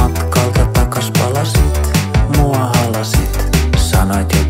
matkalta takas palasit, mua halasit, sanoit jotain.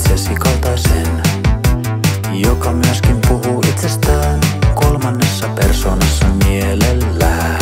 itsesi kaltaisen, joka myöskin puhuu itsestään kolmannessa persoonassa mielellään.